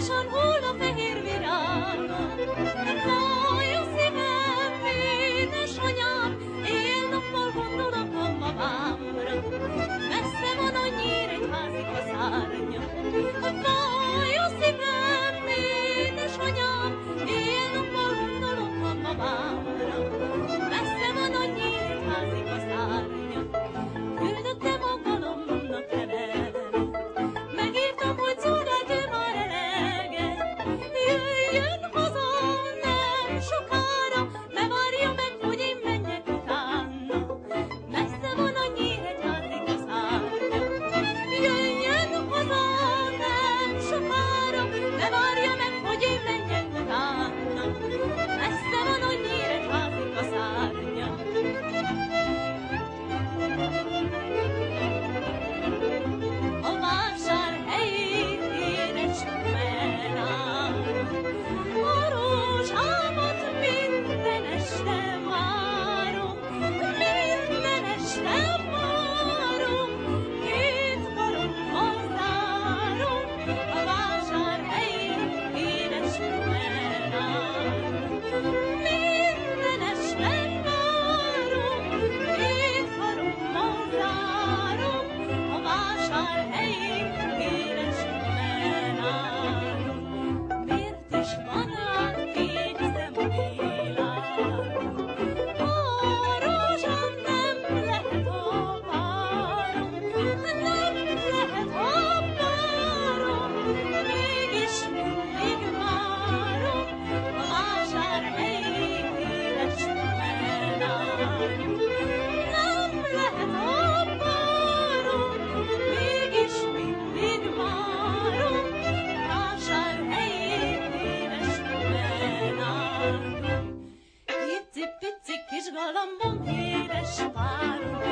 Bánatosan hull a fehér virág. Galambon, Kiedes, Párunk,